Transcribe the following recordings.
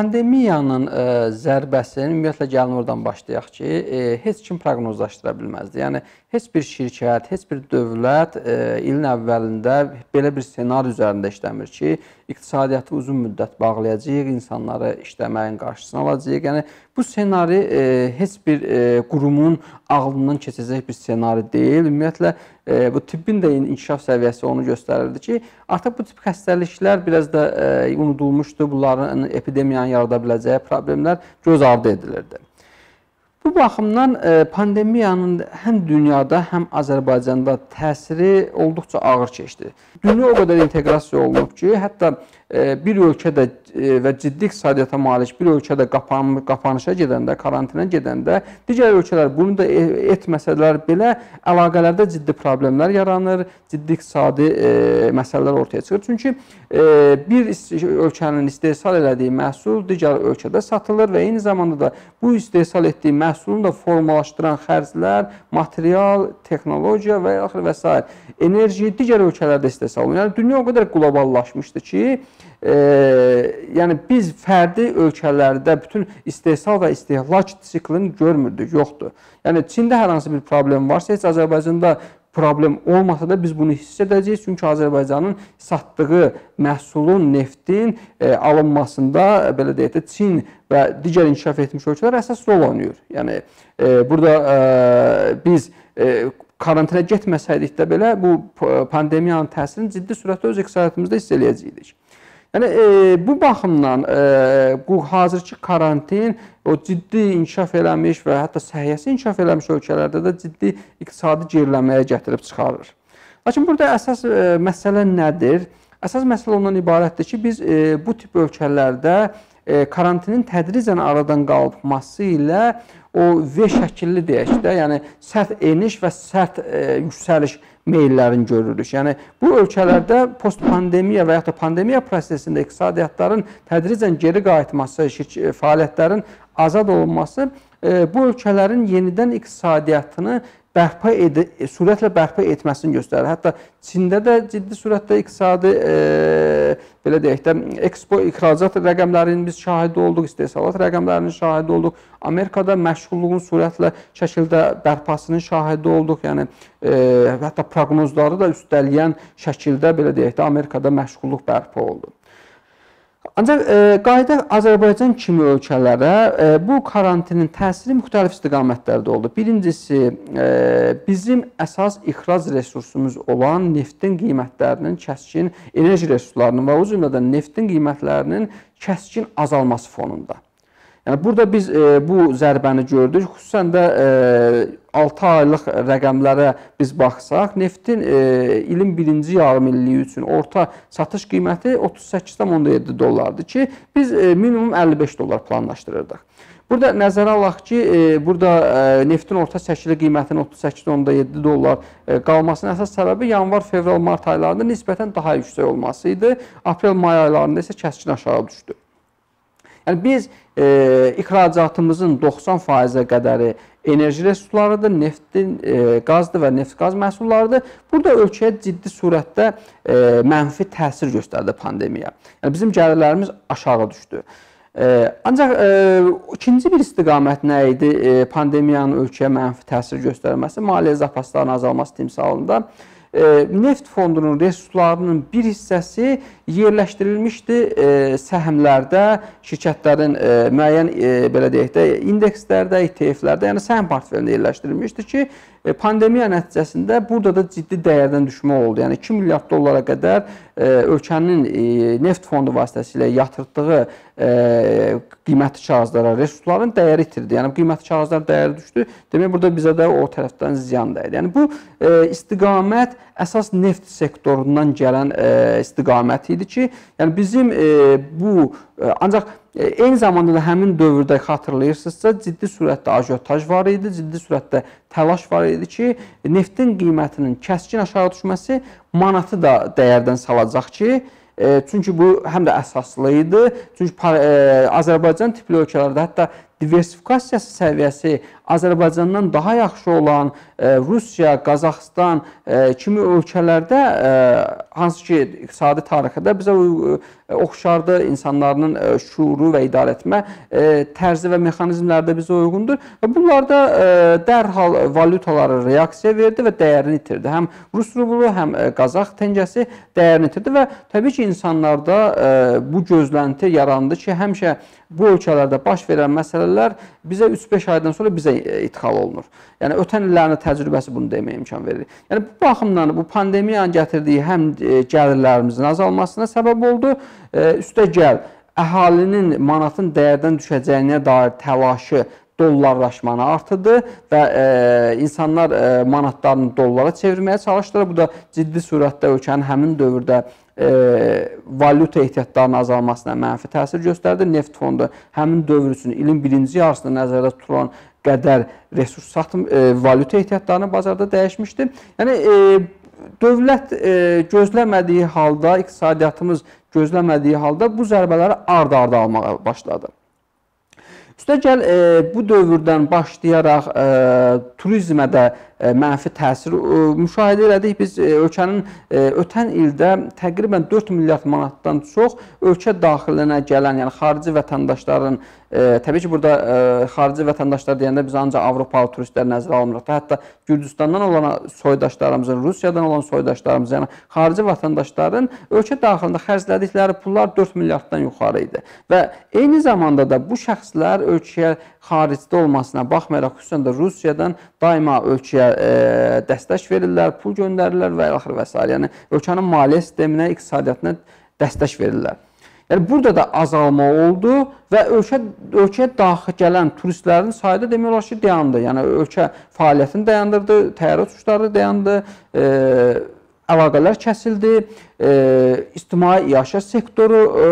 pandemiyanın ə, zərbəsini ümumiyyətlə gəlin oradan başlayaq ki, ə, heç kim proqnozlaşdıra bilməzdi. Yəni heç bir şirkət, heç bir dövlət ə, ilin əvvəlində belə bir ssenari üzərində işləmir ki, iqtisadiyyatı uzun müddət bağlayacağıq, insanları işləməyin qarşısını alacağıq. Yəni bu ssenari e, heç bir e, qurumun ağlından keçəcək bir ssenari deyil. Ümumiyyətlə e, bu tibbin də inkişaf səviyyəsi onu göstərirdi ki, artıq bu tip xəstəliklər biraz da e, unudulmuşdu. Bunların epidemiyanın yarada biləcəyi problemlər göz ardı edilirdi. Bu baxımdan e, pandemiyanın həm dünyada, həm Azərbaycanda təsiri olduqca ağır keçdi. Dünya o qədər inteqrasiya olunub ki, hətta bir ölkədə e, və ciddi iqtisadiyyata malik bir ölkədə qapan qapanışa gedəndə, karantinə gedəndə digər ölkələr bunu da etməsələr belə əlaqələrdə ciddi problemlər yaranır, ciddi iqtisadi məsələlər ortaya çıxır. Çünki bir ölkənin istehsal elədiyi məhsul digər ölkədə satılır və eyni zamanda da bu istehsal etdiyi məhsul məhsulunu da formalaşdıran xərclər, material, texnologiya və axır və s. enerji digər ölkələrdə istehsal olunur. Yəni dünya o qədər qloballaşmışdı ki, e, yəni biz fərdi ölkələrdə bütün istehsal və istehlak siklini görmürdük, yoxdur. Yəni Çində hər hansı bir problem varsa, heç Azərbaycanda problem olmasa da biz bunu hiss edəcəyik. Çünki Azərbaycanın satdığı məhsulun, neftin e, alınmasında belə deyək də Çin və digər inkişaf etmiş ölkələr əsas rol oynayır. Yəni e, burada e, biz e, karantinə getməsəydik də belə bu pandemiyanın təsirini ciddi sürətdə öz iqtisadiyyatımızda hiss eləyəcəydik. Yəni e, bu baxımdan e, bu hazırki karantin o ciddi inkişaf eləmiş və hətta səhiyyəsi inkişaf eləmiş ölkələrdə də ciddi iqtisadi geriləməyə gətirib çıxarır. Lakin burada əsas e, məsələ nədir? Əsas məsələ ondan ibarətdir ki, biz e, bu tip ölkələrdə e, karantinin tədricən aradan qalxması ilə o V şəkilli deyək də, yəni sərt eniş və sərt e, yüksəliş meyllərini görürük. Yəni bu ölkələrdə postpandemiya və ya da pandemiya prosesində iqtisadiyyatların tədricən geri qayıtması, fəaliyyətlərin azad olunması e, bu ölkələrin yenidən iqtisadiyyatını bərpa ed sürətlə bərpa etməsini göstərir. Hətta Çində də ciddi sürətdə iqtisadi e, belə deyək də eksport ixracat rəqəmlərinin biz şahidi olduq, istehsalat rəqəmlərinin şahidi olduq. Amerikada məşğulluğun sürətlə şəkildə bərpasının şahidi olduq. Yəni e, hətta proqnozları da üstələyən şəkildə belə deyək də Amerikada məşğulluq bərpa oldu. Ancaq e, qayda Azərbaycan kimi ölkələrə e, bu karantinin təsiri müxtəlif istiqamətlərdə oldu. Birincisi, e, bizim əsas ixrac resursumuz olan neftin qiymətlərinin kəskin, enerji resurslarının və o cümlədən neftin qiymətlərinin kəskin azalması fonunda. Yəni burada biz e, bu zərbəni gördük. Xüsusən də e, 6 aylıq rəqəmlərə biz baxsaq, neftin e, ilin birinci yarım illiyi üçün orta satış qiyməti 38,7 dollardır ki, biz e, minimum 55 dollar planlaşdırırdıq. Burada nəzərə alaq ki, e, burada e, neftin orta çəkili qiymətinin 38.7 dollar e, qalmasının əsas səbəbi yanvar, fevral, mart aylarında nisbətən daha yüksək olması idi. Aprel, may aylarında isə kəskin aşağı düşdü. Yəni biz e, ixracatımızın 90%-ə qədəri enerji resurslarıdır, neftin, e, qazdır və neft-qaz məhsullarıdır. Burada ölkəyə ciddi surətdə e, mənfi təsir göstərdi pandemiya. Yəni bizim gəlirlərimiz aşağı düşdü. E, ancaq e, ikinci bir istiqamət nə idi? E, pandemiyanın ölkəyə mənfi təsir göstərməsi, maliyyə zapaslarının azalması timsalında e, neft fondunun resurslarının bir hissəsi yerləşdirilmişdi e, səhmlərdə, şirkətlərin e, müəyyən e, belə deyək də indekslərdə, ETF-lərdə, yəni səhm portfelində yerləşdirilmişdi ki, e, pandemiya nəticəsində burada da ciddi dəyərdən düşmə oldu. Yəni 2 milyard dollara qədər e, ölkənin e, neft fondu vasitəsilə yatırdığı e, qiymətli kağızlara, resursların dəyəri itirdi. Yəni qiymətli kağızlar dəyəri düşdü. Demək burada bizə də o tərəfdən ziyan dəydi. Yəni bu e, istiqamət əsas neft sektorundan gələn e, istiqamət idi ki, yəni bizim e, bu e, ancaq e, eyni zamanda da həmin dövrdə xatırlayırsınızsa ciddi sürətdə ajotaj var idi, ciddi sürətdə təlaş var idi ki, neftin qiymətinin kəskin aşağı düşməsi manatı da dəyərdən salacaq ki, çünki bu həm də əsaslı idi. Çünki Azərbaycan tipli ölkələrdə hətta diversifikasiyası səviyyəsi Azərbaycandan daha yaxşı olan e, Rusiya, Qazaxıstan e, kimi ölkələrdə e, hansı ki iqtisadi tarixdə bizə oxşardı, insanların şuuru və idarə etmə tərzi və mexanizmləri də bizə uyğundur. Və bunlarda dərhal valyutaları reaksiya verdi və dəyərini itirdi. Həm Rus rublu, həm Qazax tencəsi dəyərini itirdi və təbii ki, insanlarda bu gözlənti yarandı ki, həmişə bu ölkələrdə baş verən məsələlər bizə 3-5 aydan sonra bizə ixal olunur. Yəni ötən illərin təcrübəsi bunu deməyə imkan verir. Yəni bu baxımdan bu pandemiyanın gətirdiyi həm gəlirlərimizin azalmasına səbəb oldu, üstəgəl əhalinin manatın dəyərdən düşəcəyinə dair təlaşı dollarlaşmanı artırdı və e, insanlar e, manatlarını dollara çevirməyə çalışdılar. Bu da ciddi surətdə ölkənin həmin dövrdə e, valyuta ehtiyatlarının azalmasına mənfi təsir göstərdi. Neft fondu həmin dövr üçün ilin birinci yarısında nəzərdə tutulan qədər resurs satım e, valyuta ehtiyatlarını bazarda dəyişmişdi. Yəni e, dövlət e, gözləmədiyi halda, iqtisadiyyatımız gözləmədiyi halda bu zərbələri ard-arda almağa başladı. Üstəgəl e, bu dövrdən başlayaraq e, turizmə də mənfi təsir e, müşahidə elədik. Biz e, ölkənin e, ötən ildə təqribən 4 milyard manatdan çox ölkə daxilinə gələn, yəni xarici vətəndaşların E, təbii ki, burada e, xarici vətəndaşlar deyəndə biz ancaq Avropalı turistlər nəzərə almırıq. Hətta Gürcüstandan olan soydaşlarımızın, Rusiyadan olan soydaşlarımız, yəni xarici vətəndaşların ölkə daxilində xərclədikləri pullar 4 milyarddan yuxarı idi. Və eyni zamanda da bu şəxslər ölkəyə xaricdə olmasına baxmayaraq, xüsusən də Rusiyadan daima ölkəyə e, dəstək verirlər, pul göndərirlər və axır və s. Yəni ölkənin maliyyə sisteminə, iqtisadiyyatına dəstək verirlər. Yəni burada da azalma oldu və ölkə ölkəyə daxil gələn turistlərin sayı da demək olar ki, dayandı. Yəni ölkə fəaliyyətini dayandırdı, təyyarə uçuşları dayandı, e, əlaqələr kəsildi, e, ictimai yaşayış sektoru e,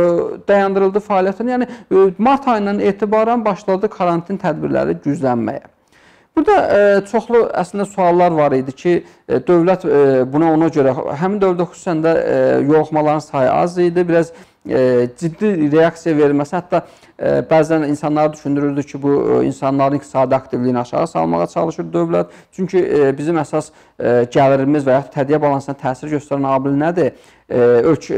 dayandırıldı fəaliyyətini. Yəni e, mart ayından etibarən başladı karantin tədbirləri güclənməyə. Burada e, çoxlu əslində suallar var idi ki, e, dövlət e, buna ona görə həmin dövrdə xüsusən də e, yoluxmaların sayı az idi. Biraz e, ciddi reaksiya verilməsi, hətta bəzən insanlar düşündürürdü ki, bu insanların iqtisadi aktivliyini aşağı salmağa çalışır dövlət. Çünki bizim əsas gəlirimiz və ya tədqiq balansına təsir göstərən amil nədir? Ölk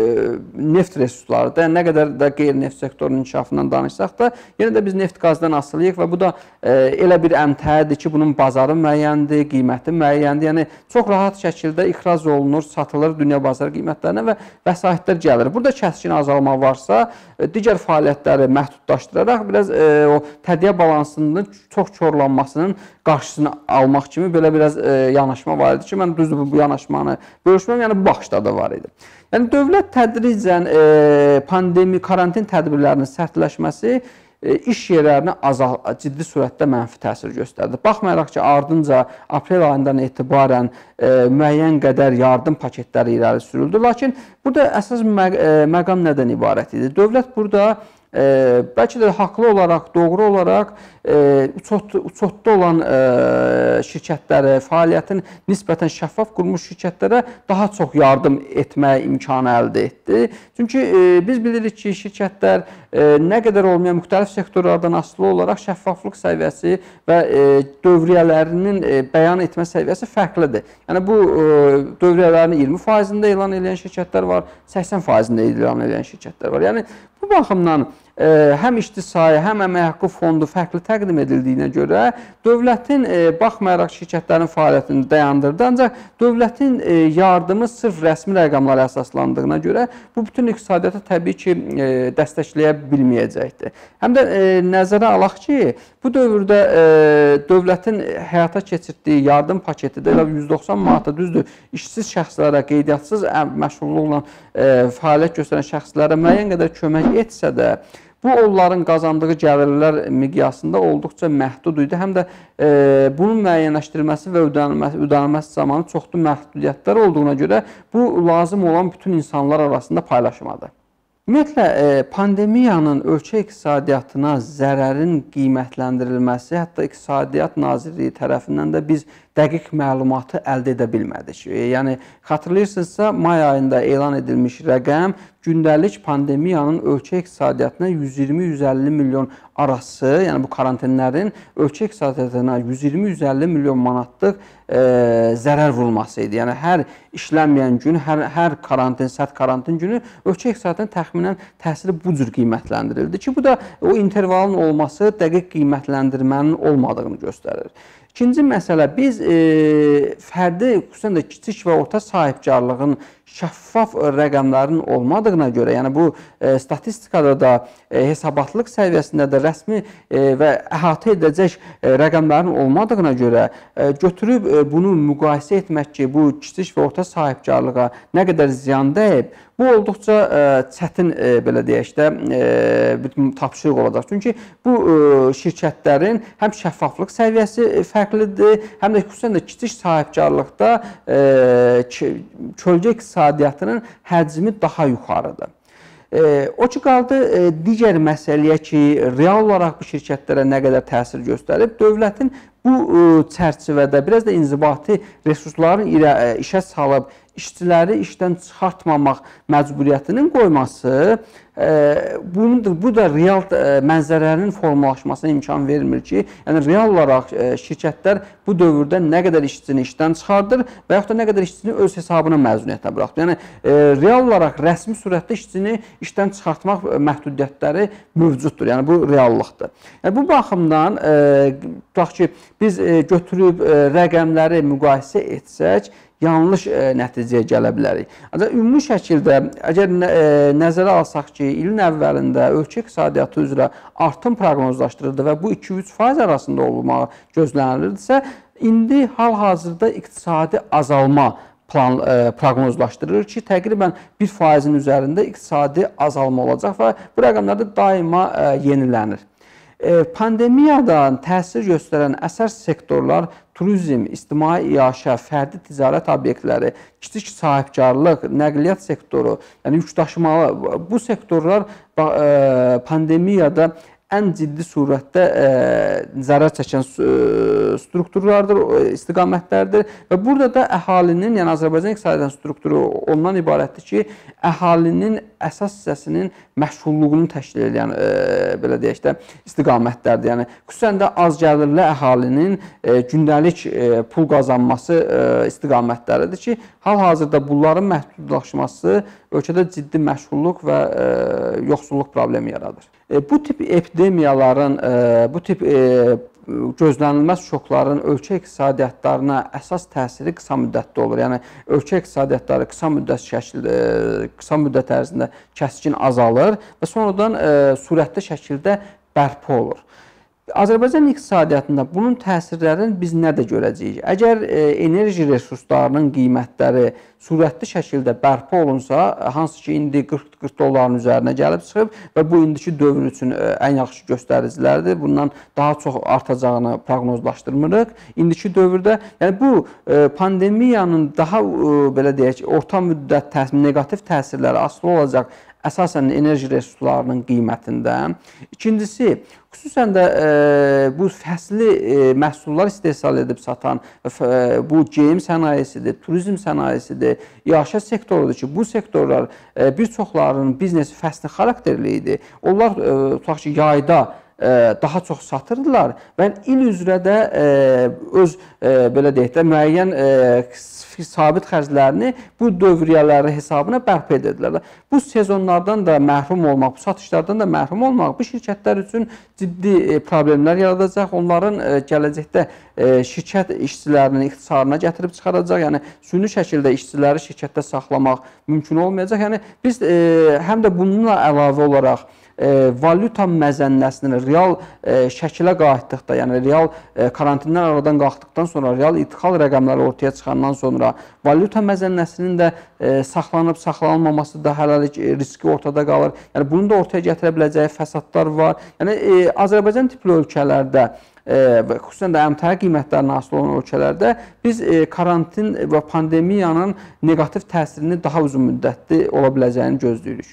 neft resursları da nə qədər də qeyri-neft sektorunun inkişafından danışsaq da, yenə də biz neft qazdan asılıyıq və bu da elə bir əmtədir ki, bunun bazarı müəyyəndir, qiyməti müəyyəndir. Yəni çox rahat şəkildə ixrac olunur, satılır dünya bazar qiymətlərinə və vəsaitlər gəlir. Burada kəskin azalma varsa, digər fəaliyyətləri məhdudlaşdıraraq biraz e, o tədqiq balansının çox korlanmasının qarşısını almaq kimi belə biraz e, yanaşma var idi ki, mən düzdür bu yanaşmanı bölüşməm, yəni bu baxışda da var idi. Yəni dövlət tədricən e, pandemi, karantin tədbirlərinin sərtləşməsi e, iş yerlərinə azal, ciddi surətdə mənfi təsir göstərdi. Baxmayaraq ki, ardınca aprel ayından etibarən e, müəyyən qədər yardım paketləri irəli sürüldü, lakin burada əsas məq e, məqam nədən ibarət idi? Dövlət burada e, bəlkə də haqlı olaraq, doğru olaraq e, uçot, uçotda olan e, şirkətlərə, fəaliyyətin nisbətən şəffaf qurmuş şirkətlərə daha çox yardım etmə imkanı əldə etdi. Çünki e, biz bilirik ki, şirkətlər e, nə qədər olmayan müxtəlif sektorlardan asılı olaraq şəffaflıq səviyyəsi və e, dövriyyələrinin e, bəyan etmə səviyyəsi fərqlidir. Yəni bu e, dövriyyələrin 20%-də elan edən şirkətlər var, 80%-də elan edən şirkətlər var. Yəni bu baxımdan həm işçi sayı, həm əmək haqqı fondu fərqli təqdim edildiyinə görə dövlətin baxmayaraq şirkətlərin fəaliyyətini dayandırdı, ancaq dövlətin yardımı sırf rəsmi rəqəmlara əsaslandığına görə bu bütün iqtisadiyyatı təbii ki dəstəkləyə bilməyəcəkdir. Həm də nəzərə alaq ki, bu dövrdə dövlətin həyata keçirdiyi yardım paketi də elə 190 manata düzdür, işsiz şəxslərə, qeydiyyatçısız məşğulluqla fəaliyyət göstərən şəxslərə müəyyən qədər kömək etsə də, Bu onların qazandığı gəlirlər miqyasında olduqca məhdud idi. Həm də e, bunun müəyyənləşdirilməsi və ödənilməsi, ödənilməsi zamanı çoxlu məhdudiyyətlər olduğuna görə bu lazım olan bütün insanlar arasında paylaşmadır. Ümumiyyətlə e, pandemiyanın ölkə iqtisadiyyatına zərərin qiymətləndirilməsi, hətta İqtisadiyyat Nazirliyi tərəfindən də biz dəqiq məlumatı əldə edə bilmədik. E, yəni xatırlayırsınızsa, may ayında elan edilmiş rəqəm gündəlik pandemiyanın ölkə iqtisadiyyatına 120-150 milyon arası, yəni bu karantinlərin ölkə iqtisadiyyatına 120-150 milyon manatlıq e, zərər vurulması idi. Yəni hər işlənməyən gün, hər hər karantin, sərt karantin günü ölkə iqtisadiyyatına təxminən təsiri bu cür qiymətləndirildi ki, bu da o intervalın olması dəqiq qiymətləndirmənin olmadığını göstərir. İkinci məsələ biz e, fərdi, xüsusən də kiçik və orta sahibkarlığın şəffaf rəqəmlərin olmadığına görə, yəni bu e, statistikada da e, hesabatlıq səviyyəsində də rəsmi e, və əhatə edəcək e, rəqəmlərin olmadığına görə e, götürüb e, bunu müqayisə etmək ki, bu kiçik və orta sahibkarlığa nə qədər ziyan dəyib, bu olduqca e, çətin e, belə deyək də e, bir tapşırıq olacaq. Çünki bu e, şirkətlərin həm şəffaflıq səviyyəsi fərqlidir, həm də xüsusən də kiçik sahibkarlıqda e, kölgə iqtisadi iqtisadiyyatının həcmi daha yuxarıdır. E, o ki qaldı e, digər məsələyə ki, real olaraq bu şirkətlərə nə qədər təsir göstərib, dövlətin bu e, çərçivədə biraz da inzibati resursların irə, e, işə salıb işçiləri işdən çıxartmamaq məcburiyyətinin qoyması bunun da, bu da real mənzərənin formalaşmasına imkan vermir ki, yəni real olaraq şirkətlər bu dövrdə nə qədər işçini işdən çıxardır və yaxud da nə qədər işçini öz hesabına məzuniyyətə buraxır. Yəni real olaraq rəsmi surətdə işçini işdən çıxartmaq məhdudiyyətləri mövcuddur. Yəni bu reallıqdır. Yəni bu baxımdan tutaq ki, biz götürüb rəqəmləri müqayisə etsək, yanlış e, nəticəyə gələ bilərik. Ancaq ümumi şəkildə əgər e, nəzərə alsaq ki, ilin əvvəlində ölkə iqtisadiyyatı üzrə artım proqnozlaşdırıldı və bu 2-3% arasında olmağı gözlənilirdisə, indi hal-hazırda iqtisadi azalma plan e, proqnozlaşdırılır ki, təqribən 1%-in üzərində iqtisadi azalma olacaq və bu rəqəmlər də daima ə, yenilənir. Pandemiyadan təsir göstərən əsas sektorlar turizm, ictimai iaşə, fərdi ticarət obyektləri, kiçik sahibkarlıq, nəqliyyat sektoru, yəni yükdaşımalı bu sektorlar pandemiyada ən ciddi surətdə ə, e, zərər çəkən e, strukturlardır, istiqamətlərdir və burada da əhalinin, yəni Azərbaycan iqtisadiyyatının strukturu ondan ibarətdir ki, əhalinin əsas hissəsinin məşğulluğunu təşkil edən ə, belə deyək də istiqamətlərdir. Yəni xüsusən də az gəlirli əhalinin ə, gündəlik ə, pul qazanması ə, istiqamətləridir ki, hal-hazırda bunların məhdudlaşması ölkədə ciddi məşğulluq və ə, yoxsulluq problemi yaradır. E, bu tip epidemiyaların, e, bu tip e, gözlənilməz şokların ölkə iqtisadiyyatlarına əsas təsiri qısa müddətli olur. Yəni ölkə iqtisadiyyatları qısa müddət şəkildə qısa müddət ərzində kəskin azalır və sonradan sürətli şəkildə bərpa olur. Azərbaycan iqtisadiyyatında bunun təsirlərini biz nədə görəcəyik? Əgər e, enerji resurslarının qiymətləri sürətli şəkildə bərpa olunsa, hansı ki indi 40-40 dolların üzərinə gəlib çıxıb və bu indiki dövr üçün e, ən yaxşı göstəricilərdir. Bundan daha çox artacağını proqnozlaşdırmırıq. İndiki dövrdə, yəni bu e, pandemiyanın daha belə deyək, orta müddət təsir, neqativ təsirləri asılı olacaq əsasən enerji resurslarının qiymətində. İkincisi, xüsusən də e, bu fəsli e, məhsullar istehsal edib satan e, bu geyim sənayesidir, turizm sənayesidir, iaşə sektorudur ki, bu sektorlar e, bir çoxlarının biznesi fəsli xarakterli idi. Onlar e, tutaq ki, yayda e, daha çox satırdılar və il üzrə də e, öz belə deyək də müəyyən sabit xərclərini bu dövriyyələri hesabına bərpa edirdilər. Bu sezonlardan da məhrum olmaq, bu satışlardan da məhrum olmaq bu şirkətlər üçün ciddi e, problemlər yaradacaq. Onların e, gələcəkdə e, şirkət işçilərinin ixtisarına gətirib çıxaracaq. Yəni süni şəkildə işçiləri şirkətdə saxlamaq mümkün olmayacaq. Yəni biz həm də bununla əlavə olaraq e, valyuta məzənnəsinin real e, şəkilə qayıtdıqda, yəni real e, karantindən aradan qalxdıqdan sonra, real idxal rəqəmləri ortaya çıxandan sonra valyuta məzənnəsinin də e, saxlanıb saxlanılmaması da hələlik e, riski ortada qalır. Yəni bunun da ortaya gətirə biləcəyi fəsadlar var. Yəni e, Azərbaycan tipli ölkələrdə və xüsusən də əmtəə qiymətlərinə asılı olan ölkələrdə biz karantin və pandemiyanın neqativ təsirini daha uzun müddətli ola biləcəyini gözləyirik.